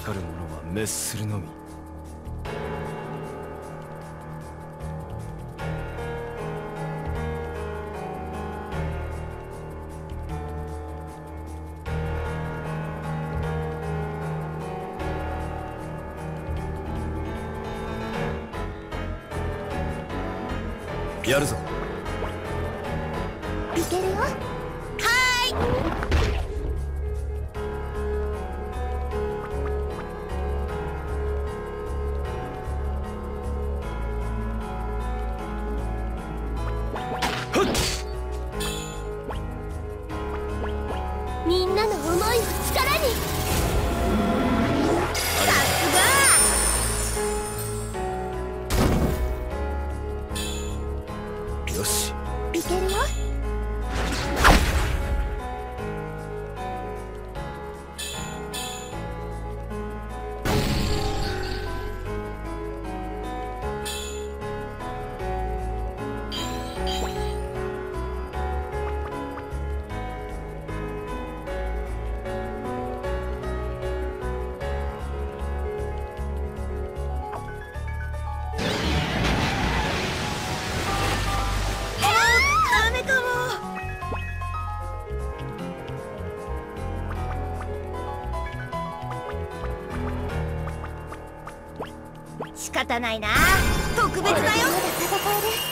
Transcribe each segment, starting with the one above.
かる者は滅するのみ。やるぞ。いけるよ。み仕方ないな。特別だよ。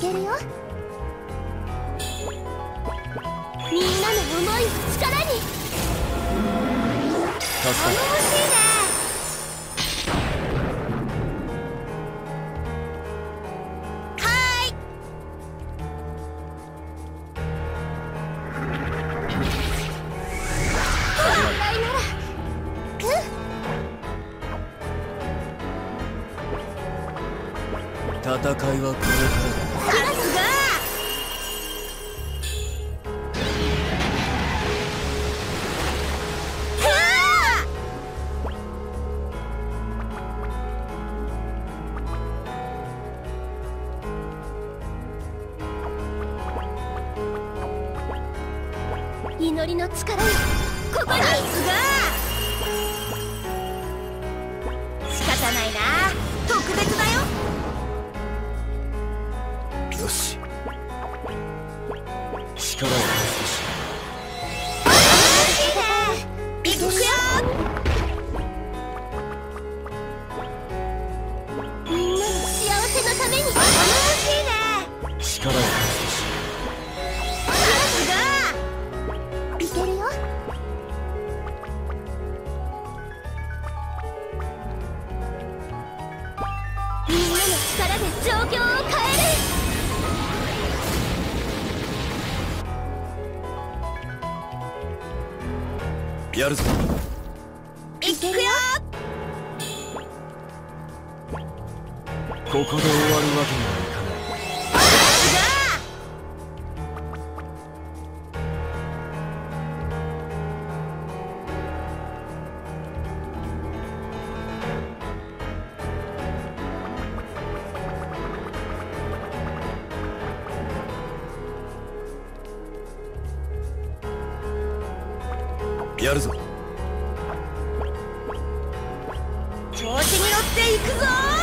けるよ。みんなの思いを力に。頼もしいね。戦いはこれから祈りの力ここにすが仕方ないな特別だ力を貸すしいくよみんなの力で状況を変えやるぞ。いくよ。ここで終わるわけにはやるぞ。調子に乗っていくぞ。